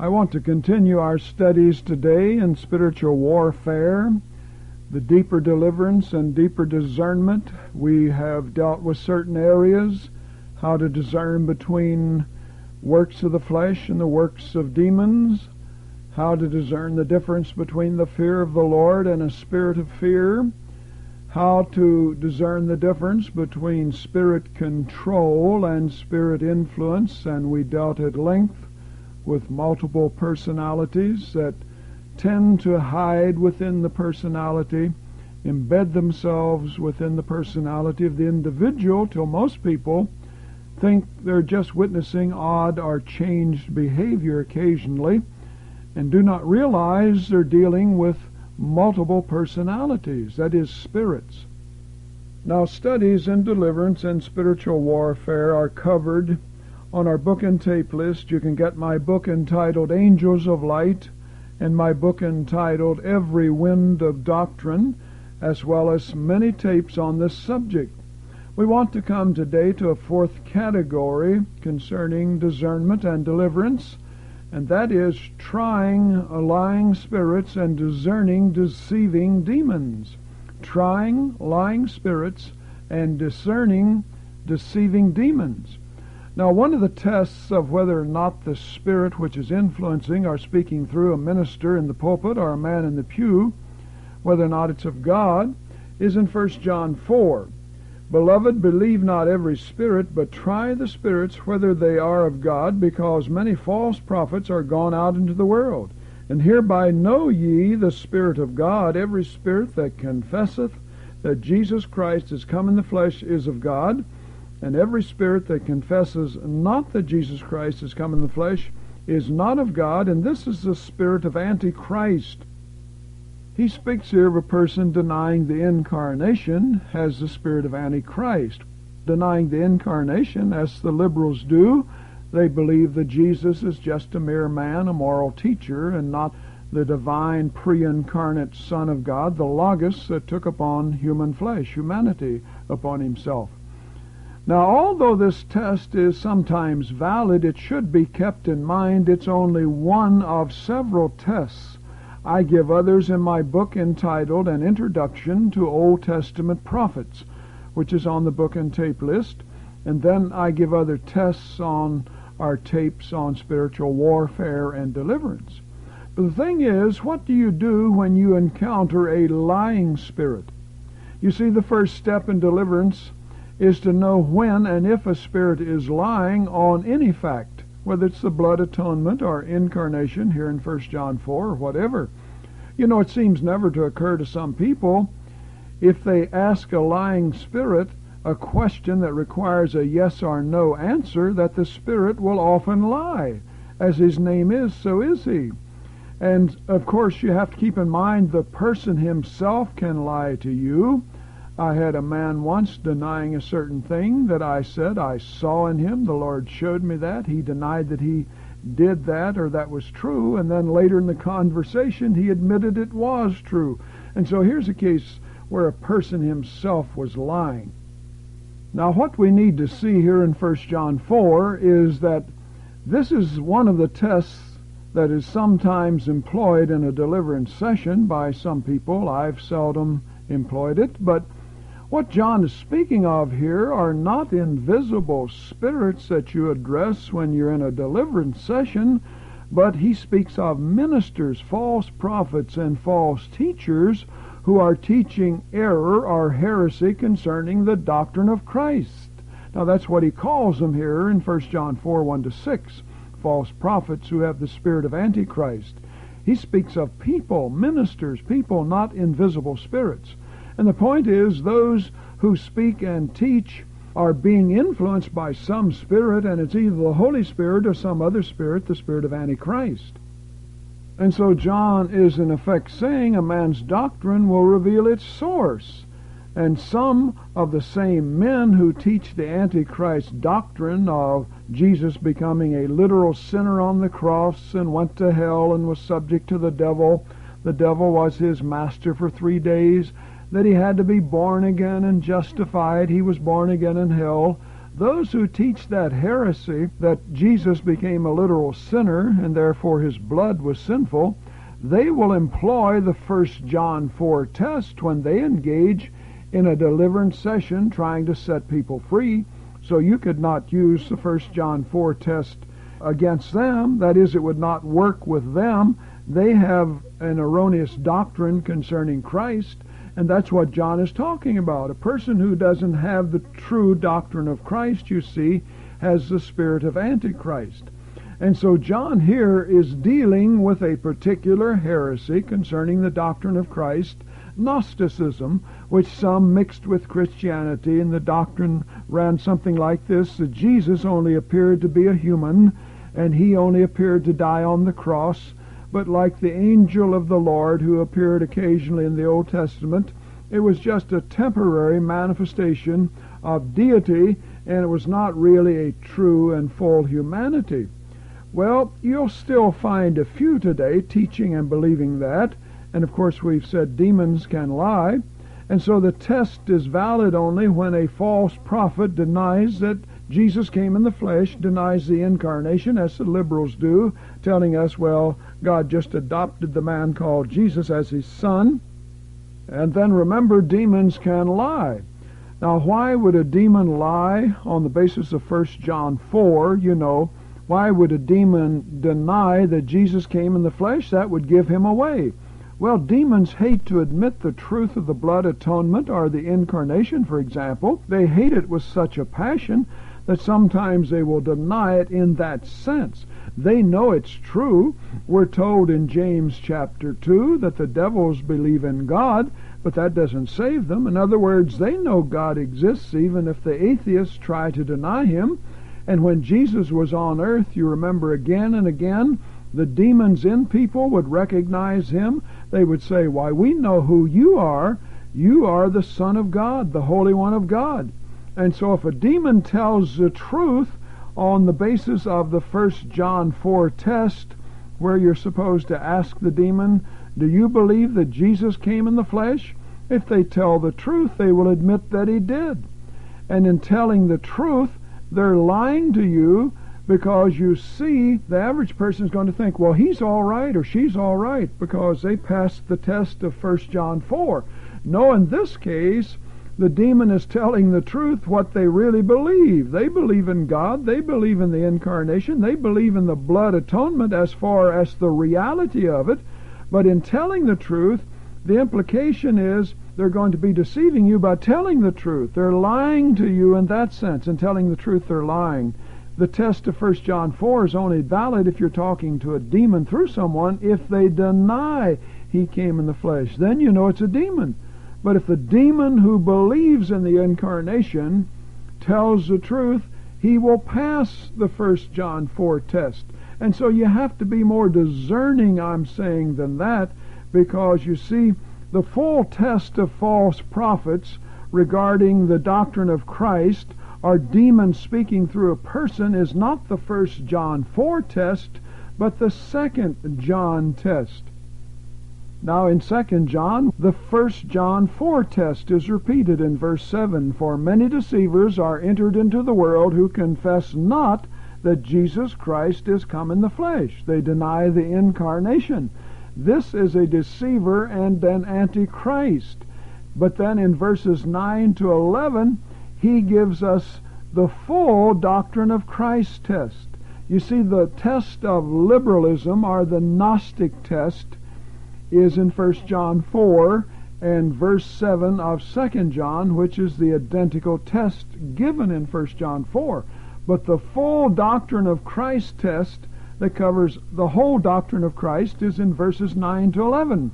I want to continue our studies today in spiritual warfare, the deeper deliverance and deeper discernment. We have dealt with certain areas, how to discern between works of the flesh and the works of demons, how to discern the difference between the fear of the Lord and a spirit of fear, how to discern the difference between spirit control and spirit influence, and we dealt at length with multiple personalities that tend to hide within the personality, embed themselves within the personality of the individual till most people think they're just witnessing odd or changed behavior occasionally and do not realize they're dealing with multiple personalities, that is, spirits. Now, studies in deliverance and spiritual warfare are covered on our book and tape list, you can get my book entitled Angels of Light and my book entitled Every Wind of Doctrine, as well as many tapes on this subject. We want to come today to a fourth category concerning discernment and deliverance, and that is trying lying spirits and discerning deceiving demons. Trying lying spirits and discerning deceiving demons. Now, one of the tests of whether or not the spirit which is influencing or speaking through a minister in the pulpit or a man in the pew, whether or not it's of God, is in 1 John 4. Beloved, believe not every spirit, but try the spirits whether they are of God, because many false prophets are gone out into the world. And hereby know ye the Spirit of God. Every spirit that confesseth that Jesus Christ is come in the flesh is of God. And every spirit that confesses not that Jesus Christ has come in the flesh is not of God, and this is the spirit of Antichrist. He speaks here of a person denying the incarnation as the spirit of Antichrist. Denying the incarnation, as the liberals do, they believe that Jesus is just a mere man, a moral teacher, and not the divine pre-incarnate Son of God, the Logos that took upon human flesh, humanity upon himself. Now, although this test is sometimes valid, it should be kept in mind it's only one of several tests. I give others in my book entitled An Introduction to Old Testament Prophets, which is on the book and tape list, and then I give other tests on our tapes on spiritual warfare and deliverance. But the thing is, what do you do when you encounter a lying spirit? You see, the first step in deliverance is to know when and if a spirit is lying on any fact, whether it's the blood atonement or incarnation here in 1 John 4 or whatever. You know, it seems never to occur to some people if they ask a lying spirit a question that requires a yes or no answer that the spirit will often lie. As his name is, so is he. And of course, you have to keep in mind the person himself can lie to you I had a man once denying a certain thing that I said I saw in him. The Lord showed me that. He denied that he did that or that was true, and then later in the conversation he admitted it was true. And so here's a case where a person himself was lying. Now what we need to see here in 1 John 4 is that this is one of the tests that is sometimes employed in a deliverance session by some people. I've seldom employed it, but what John is speaking of here are not invisible spirits that you address when you're in a deliverance session, but he speaks of ministers, false prophets, and false teachers who are teaching error or heresy concerning the doctrine of Christ. Now that's what he calls them here in 1 John 4, 1 to 6. False prophets who have the spirit of Antichrist. He speaks of people, ministers, people, not invisible spirits. And the point is, those who speak and teach are being influenced by some spirit, and it's either the Holy Spirit or some other spirit, the spirit of Antichrist. And so John is in effect saying a man's doctrine will reveal its source. And some of the same men who teach the Antichrist doctrine of Jesus becoming a literal sinner on the cross and went to hell and was subject to the devil, the devil was his master for three days, that he had to be born again and justified. He was born again in hell. Those who teach that heresy, that Jesus became a literal sinner and therefore his blood was sinful, they will employ the 1 John 4 test when they engage in a deliverance session trying to set people free. So you could not use the 1 John 4 test against them. That is, it would not work with them. They have an erroneous doctrine concerning Christ, and that's what John is talking about. A person who doesn't have the true doctrine of Christ, you see, has the spirit of Antichrist. And so John here is dealing with a particular heresy concerning the doctrine of Christ, Gnosticism, which some mixed with Christianity, and the doctrine ran something like this that Jesus only appeared to be a human, and he only appeared to die on the cross, but like the angel of the Lord who appeared occasionally in the Old Testament, it was just a temporary manifestation of deity, and it was not really a true and full humanity. Well, you'll still find a few today teaching and believing that. And of course, we've said demons can lie. And so the test is valid only when a false prophet denies that Jesus came in the flesh, denies the incarnation, as the liberals do, telling us, well, God just adopted the man called Jesus as his son. And then remember, demons can lie. Now, why would a demon lie on the basis of 1 John 4? You know, why would a demon deny that Jesus came in the flesh? That would give him away. Well, demons hate to admit the truth of the blood atonement or the incarnation, for example. They hate it with such a passion that sometimes they will deny it in that sense. They know it's true. We're told in James chapter 2 that the devils believe in God, but that doesn't save them. In other words, they know God exists even if the atheists try to deny him. And when Jesus was on earth, you remember again and again, the demons in people would recognize him. They would say, Why, we know who you are. You are the Son of God, the Holy One of God. And so if a demon tells the truth on the basis of the first John 4 test, where you're supposed to ask the demon, Do you believe that Jesus came in the flesh? If they tell the truth, they will admit that he did. And in telling the truth, they're lying to you because you see the average person is going to think, well, he's all right or she's all right because they passed the test of 1 John 4. No, in this case, the demon is telling the truth what they really believe. They believe in God. They believe in the incarnation. They believe in the blood atonement as far as the reality of it. But in telling the truth, the implication is they're going to be deceiving you by telling the truth. They're lying to you in that sense. In telling the truth, they're lying. The test of 1 John 4 is only valid if you're talking to a demon through someone if they deny he came in the flesh. Then you know it's a demon. But if the demon who believes in the incarnation tells the truth, he will pass the 1 John 4 test. And so you have to be more discerning, I'm saying, than that, because you see, the full test of false prophets regarding the doctrine of Christ or demons speaking through a person is not the first John 4 test, but the second John test. Now in 2 John, the first John 4 test is repeated in verse 7. For many deceivers are entered into the world who confess not that Jesus Christ is come in the flesh. They deny the incarnation. This is a deceiver and an antichrist. But then in verses 9 to 11, he gives us the full doctrine of Christ test. You see, the test of liberalism, or the Gnostic test, is in 1 John 4 and verse 7 of 2 John, which is the identical test given in 1 John 4. But the full doctrine of Christ test that covers the whole doctrine of Christ is in verses 9 to 11.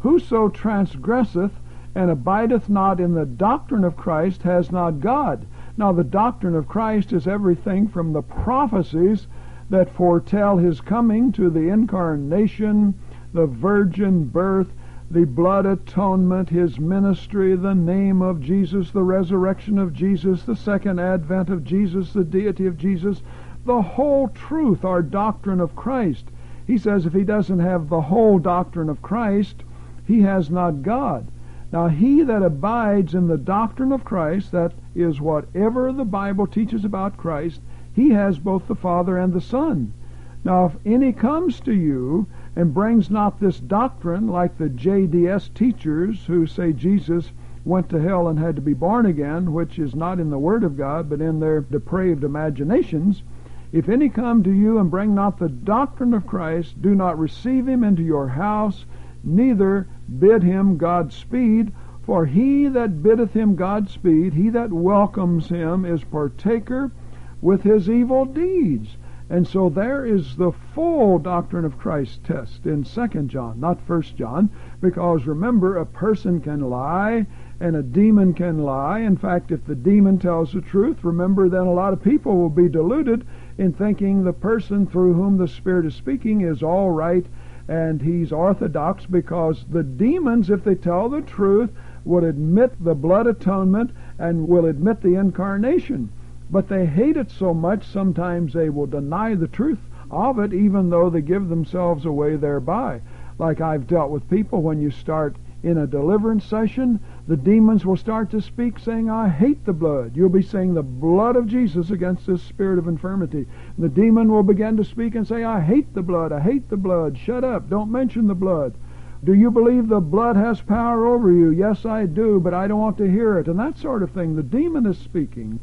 Whoso transgresseth and abideth not in the doctrine of Christ has not God. Now, the doctrine of Christ is everything from the prophecies that foretell his coming to the incarnation, the virgin birth, the blood atonement, his ministry, the name of Jesus, the resurrection of Jesus, the second advent of Jesus, the deity of Jesus, the whole truth, our doctrine of Christ. He says if he doesn't have the whole doctrine of Christ, he has not God. Now, he that abides in the doctrine of Christ, that is whatever the Bible teaches about Christ, he has both the Father and the Son. Now, if any comes to you and brings not this doctrine, like the JDS teachers who say Jesus went to hell and had to be born again, which is not in the Word of God, but in their depraved imaginations, if any come to you and bring not the doctrine of Christ, do not receive him into your house, neither bid him Godspeed. For he that biddeth him Godspeed, he that welcomes him, is partaker with his evil deeds. And so there is the full doctrine of Christ test in 2 John, not 1 John, because remember, a person can lie and a demon can lie. In fact, if the demon tells the truth, remember then a lot of people will be deluded in thinking the person through whom the Spirit is speaking is all right and he's orthodox because the demons, if they tell the truth, will admit the blood atonement and will admit the incarnation. But they hate it so much, sometimes they will deny the truth of it, even though they give themselves away thereby. Like I've dealt with people when you start in a deliverance session, the demons will start to speak saying, I hate the blood. You'll be saying the blood of Jesus against this spirit of infirmity. The demon will begin to speak and say, I hate the blood. I hate the blood. Shut up. Don't mention the blood. Do you believe the blood has power over you? Yes, I do, but I don't want to hear it. And that sort of thing. The demon is speaking.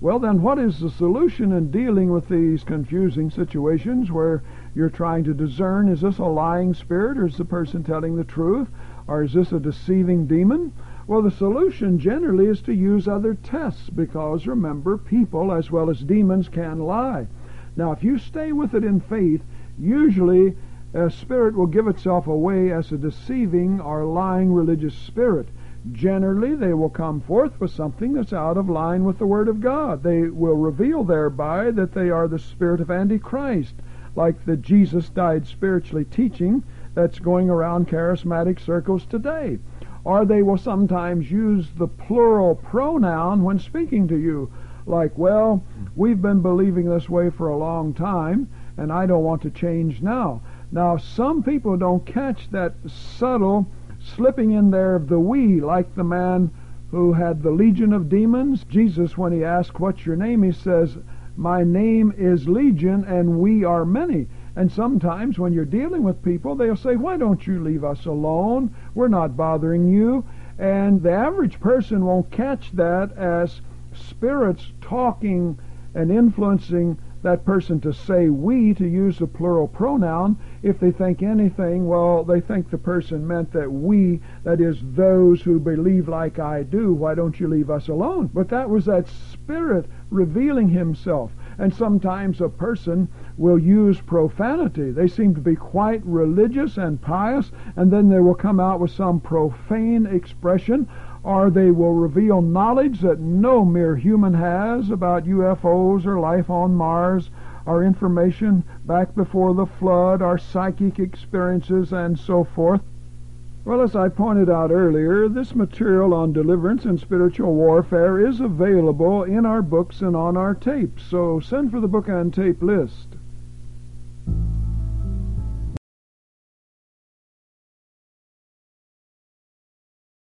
Well, then, what is the solution in dealing with these confusing situations where you're trying to discern is this a lying spirit or is the person telling the truth or is this a deceiving demon? Well, the solution generally is to use other tests because remember, people as well as demons can lie. Now, if you stay with it in faith, usually a spirit will give itself away as a deceiving or lying religious spirit. Generally, they will come forth with something that's out of line with the Word of God. They will reveal thereby that they are the spirit of Antichrist, like the Jesus died spiritually teaching that's going around charismatic circles today. Or they will sometimes use the plural pronoun when speaking to you, like, well, we've been believing this way for a long time, and I don't want to change now. Now, some people don't catch that subtle slipping in there of the we, like the man who had the legion of demons. Jesus, when he asked, What's your name? he says, My name is Legion, and we are many. And sometimes when you're dealing with people, they'll say, Why don't you leave us alone? We're not bothering you. And the average person won't catch that as spirits talking and influencing that person to say we, to use the plural pronoun. If they think anything, well, they think the person meant that we, that is, those who believe like I do, why don't you leave us alone? But that was that spirit revealing himself. And sometimes a person will use profanity. They seem to be quite religious and pious, and then they will come out with some profane expression or they will reveal knowledge that no mere human has about UFOs or life on Mars, or information back before the flood, our psychic experiences, and so forth. Well, as I pointed out earlier, this material on deliverance and spiritual warfare is available in our books and on our tapes, so send for the book and tape list.